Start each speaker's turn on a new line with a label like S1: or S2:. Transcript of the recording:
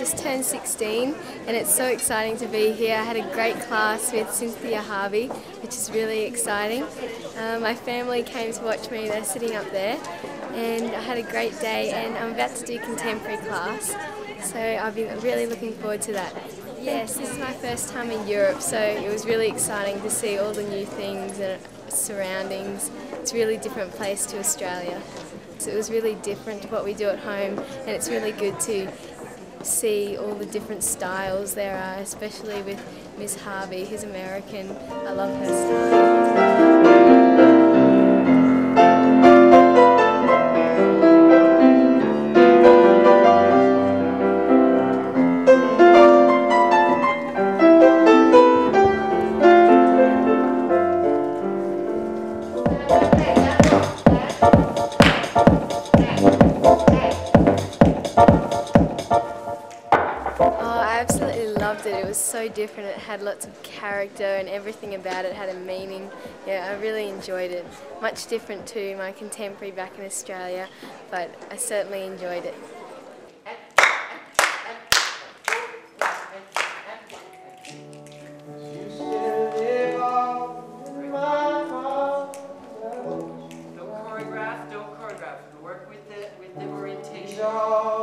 S1: just turned 16 and it's so exciting to be here. I had a great class with Cynthia Harvey, which is really exciting. Uh, my family came to watch me, they're sitting up there, and I had a great day and I'm about to do contemporary class, so I've been really looking forward to that. Yes, this is my first time in Europe, so it was really exciting to see all the new things and surroundings. It's a really different place to Australia. So it was really different to what we do at home, and it's really good to see all the different styles there are, especially with Miss Harvey, who's American. I love her style. absolutely loved it. It was so different. It had lots of character and everything about it had a meaning. Yeah, I really enjoyed it. Much different to my contemporary back in Australia, but I certainly enjoyed it.
S2: Don't choreograph, don't choreograph. Work with the, with the orientation.